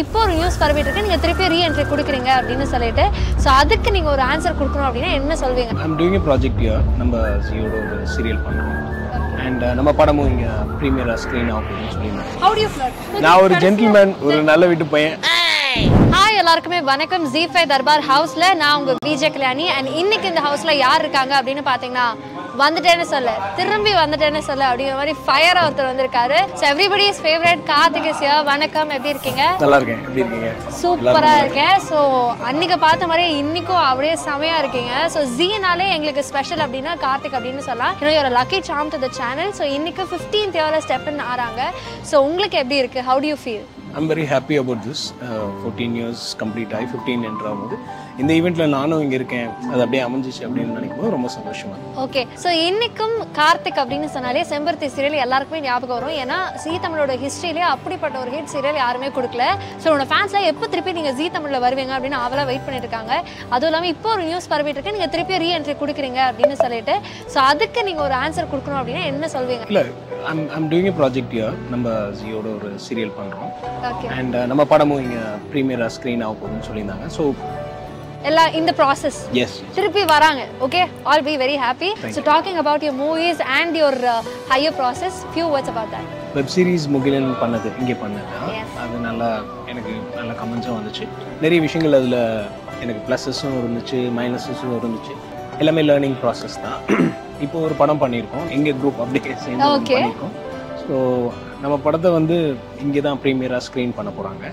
இப்போ ஒரு நியூஸ் பரவிட்டு இருக்கு நீங்க திருப்பி ரீஎன்ட்ரி கொடுக்குறீங்க அப்படின்னு சொல்லிட்டு. ஸோ அதுக்கு நீங்க ஒரு ஆன்சர் கொடுக்கணும் அப்படின்னா என்ன சொல்வீங்க? ஐம் டூயிங் ப்ராஜெக்ட் இயர் நம்ம ஜியோட ஒரு சீரியல் பண்ணுறோம் அண்ட் நம்ம படமும் இங்கே ப்ரீமியராக screen how do you flirt நான் ஒரு ஜென்டில்மேன் ஒரு நல்ல வீட்டு பையன். ஹாய் எல்லாருக்குமே வணக்கம். ஜி ஃபைவ் தர்பார் ஹவுஸ்ல நான் உங்க விஜய் கல்யாணி அண்ட் இன்னைக்கு இந்த ஹவுஸ்ல யார் இருக்காங்க அப்படின்னு பாத்தீங்கன்னா வந்துட்டேன்னு சொல்ல திரும்பி வந்துட்டேன்னு சொல்ல அப்படிங்கிற மாதிரி ஃபயரா ஒருத்தர் வந்திருக்காரு. ஸோ எவ்ரிபடிஸ் ஃபேவரட் கார்த்திகேஸ் here. வணக்கம். எப்படி இருக்கீங்க? நல்லா இருக்கேன். எப்படி இருக்கீங்க? சூப்பரா இருக்கேன். ஸோ அன்னைக்கு பார்த்த மாதிரியே இன்னைக்கும் அப்படியே செமையா இருக்கீங்க. ஸோ ஜீனாலே எங்களுக்கு ஸ்பெஷல் அப்படின்னா கார்த்திக் அப்படின்னு சொல்லலாம். இன்னும் ஒரு lucky charm to the channel so இன்னைக்கு ஃபிஃப்டீன்த் இயர்ல ஸ்டெப்னு ஆறாங்க. ஸோ உங்களுக்கு எப்படி இருக்கு? How do you feel I'm very happy about this fourteen years complete ஆகி ஃபிஃப்டீன் என்றாகும்போது இந்த ஈவெண்ட்டில் நானும் இங்கே இருக்கேன். அது அப்படியே அமைஞ்சிச்சு அப்படின்னு நினைக்கும் போது ரொம்ப சந்தோஷமா. ஓகே ஸோ இன்னைக்கும் கார்த்திக் அப்படின்னு சொன்னாலே செம்பருத்தி சீரியல் எல்லாருக்குமே ஞாபகம் வரும். ஏன்னா ஜீ தமிழோட ஹிஸ்ட்ரியிலே அப்படிப்பட்ட ஒரு ஹிட் சீரியல் யாருமே கொடுக்கல. ஸோ உங்களோட ஃபேன்ஸ்லாம் எப்போ திருப்பி நீங்கள் ஜீ தமிழில் வருவீங்க அப்படின்னு அவளாக வெயிட் பண்ணிட்டு இருக்காங்க. அதுவும் இல்லாமல் இப்போ ஒரு நியூஸ் பரவிட்டு இருக்கு. நீங்கள் திருப்பி ரீஎன்ட்ரி கொடுக்குறீங்க அப்படின்னு சொல்லிட்டு. ஸோ அதுக்கு நீங்கள் ஒரு ஆன்சர் கொடுக்கணும் அப்படின்னா என்ன சொல்வீங்க? இல்லை ஐம் ஐம் டூயிங் ப்ராஜெக்ட் நம்ம ஜியோட ஒரு சீரியல் பண்ணுறோம் அண்ட் நம்ம படமும் இங்கே ப்ரீமியராக ஸ்க்ரீன் ஆக போகுதுன்னு சொல்லியிருந்தாங்க. ஸோ எல்லாம் இந்த ப்ராசஸ் எஸ் திருப்பி வராங்க. Okay all be very happy so talking about your movies and your higher process few words about that web series Mugilan பண்ணது இங்கே பண்ணது. அது நல்லா எனக்கு நல்ல கமெண்ட்ஸும் வந்துச்சு. நிறைய விஷயங்கள் அதில் எனக்கு ப்ளஸஸும் இருந்துச்சு மைனஸஸும் இருந்துச்சு. எல்லாமே லேர்னிங் ப்ராசஸ் தான். இப்போ ஒரு படம் பண்ணியிருக்கோம். எங்கள் குரூப் அப்படியே சேர்ந்து. பண்ணியிருக்கோம். ஸோ நம்ம படத்தை வந்து இங்கே தான் ப்ரீமியராக ஸ்க்ரீன் பண்ண போகிறாங்க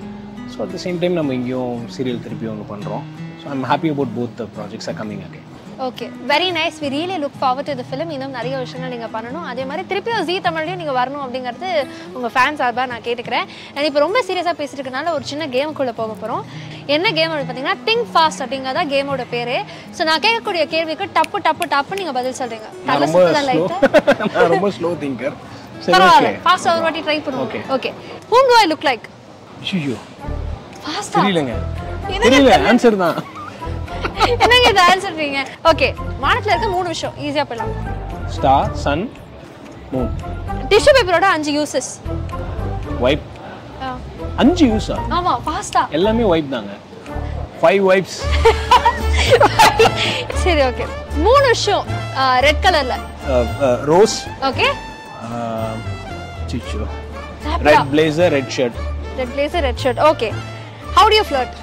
so at the same time நம்ம இங்கேயும் சீரியல் திருப்பி ஒன்று பண்ணுறோம் so I'm happy about both the projects are coming okay okay very nice we really look forward to the film இன்னும் நிறைய விஷயங்கள் நீங்கள் பண்ணணும். அதே மாதிரி திருப்பியும் ஜீ தமிழ்லையும் நீங்கள் வரணும் அப்படிங்கிறது உங்கள் ஃபேன்ஸ் சார்பாக நான் கேட்டுக்கிறேன். அண்ட் இப்போ ரொம்ப சீரியஸாக பேசிட்டு இருக்கனால ஒரு சின்ன கேமுக்குள்ளே போக போகிறோம் என்ன கேம் அப்படின்னு பார்த்தீங்கன்னா திங்க் ஃபாஸ்ட் அப்படிங்கிறதா கேமோட பேர். ஸோ நான் கேட்கக்கூடிய கேள்விக்கு டப்பு டப்பு டப்பு நீங்கள் பதில் சொல்கிறீங்க நான் ரொம்ப ஸ்லோ நான் திங்கர் பரவாயில்ல. ஒரு வாட்டி ட்ரை பண்ணுவோம். Okay. Okay how do I look like ஐயோ ஃபாஸ்ட்டாக தெரியலங்க. தெரியல ஆன்சர் தான். என்னங்க இது ஆன்சர்றீங்க ஓகே வானத்தில் இருக்க மூணு விஷயம். ஸ்டார் சன் மூன் டிஷ்யூ பேப்பரோட அஞ்சு யூசஸ் வைப் அஞ்சு யூஸா ஆமாம் ஃபாஸ்ட்டாக எல்லாமே வைப் தாங்க. ஃபைவ் வைப்ஸ் சரி ஓகே மூணு விஷயம். ரெட் கலர்ல rose okay சிச்சோ red blazer red shirt red blazer red shirt okay how do you flirt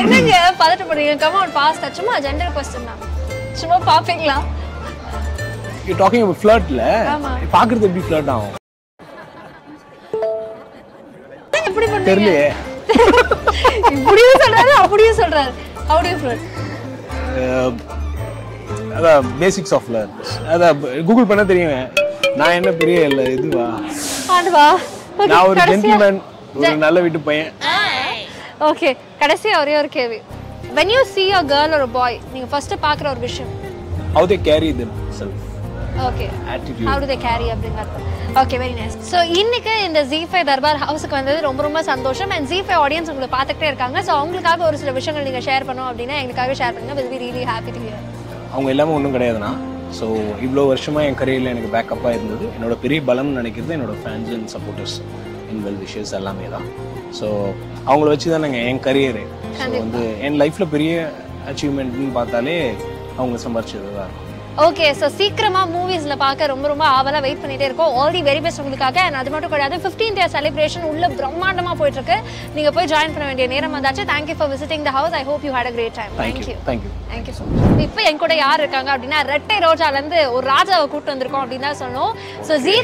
என்னங்க? பதட்டப்படுறீங்க. கம் ஆன் ஃபாஸ்ட் சும்மா ஜெண்டர் கொஸ்டின் தான். சும்மா பாப்பீங்களா யூ டாக்கிங் அபவுட் ஃப்ளர்ட்ல ஆமா. பார்க்கறது எப்படி ஃப்ளர்ட் ஆகும்? எப்படி பண்ணுங்க தெரியலையே. இப்படியும் சொல்றாரு அப்படியும் சொல்றாரு. How do you flirt Uh, அதான் பேசிக்ஸ் ஆஃப் ஃப்ளர்ட் அதான் கூகுள் பண்ண தெரியுங்க நான் என்ன பெரிய இல்லை இதுவா? ஆண்டுவா நான் ஒரு ஜென்டில்மேன் ஒரு நல்ல வீட்டு பையன். ஓகே கடைசியா ஒரே ஒரு கேள்வி. When you see a girl or a boy நீங்க ஃபர்ஸ்ட் பாக்குற ஒரு விஷயம்? They carry them self okay attitude how do they carry அப்படிங்கிறது ஓகே வெரி நைஸ் ஸோ இன்னைக்கு இந்த ஜி தர்பார் ஹவுஸுக்கு வந்தது ரொம்ப ரொம்ப சந்தோஷம். அண்ட் ஜி ஆடியன்ஸ் உங்களை பார்த்துக்கிட்டே இருக்காங்க. ஸோ அவங்களுக்காக ஒரு சில விஷயங்கள் நீங்கள் ஷேர் பண்ணோம் அப்படின்னா எங்களுக்காக ஷேர் பண்ணுங்க. Will be really happy to hear அவங்க எல்லாமே ஒன்றும் கிடையாதுண்ணா. ஸோ இவ்வளோ வருஷமாக என் கரியரில் எனக்கு பேக்கப்பாக இருந்தது. என்னோட பெரிய பலம்னு நினைக்கிறது என்னோட ஃபேன்ஸ் அண்ட் சப்போர்ட்டர்ஸ் என் வெல் விஷஸ் எல்லாமே தான். ஸோ அவங்கள வச்சு தானேங்க என் கரியரு ஸோ வந்து என் லைஃப்பில் பெரிய அச்சீவ்மெண்ட்னு பார்த்தாலே அவங்க சம்பாரிச்சது தான் இருக்கும் ஓகே ஸோ சீக்கிரமா மூவிஸ்ல பார்க்க ரொம்ப ரொம்ப ஆவலா வெயிட் பண்ணிட்டே இருக்கோம். ஆல் தி வெரி பெஸ்ட் உங்களுக்காக. அண்ட் அது மட்டும் கிடையாது 15th இயர் செலிப்ரேஷன் உள்ள பிரம்மாண்டமா போயிட்டு இருக்கு நீங்க போய் ஜாயின் பண்ண வேண்டிய நேரம் வந்தாச்சு. Thank you for visiting the house I hope you had a great time thank you thank you thank you so much இப்போ என் கூட யார் இருக்காங்க அப்படின்னா ரெட்டை ரோஜாலேருந்து ஒரு ராஜாவை கூட்டு வந்திருக்கோம் அப்படின்னு தான் சொன்னோம் ஸோ ஜீ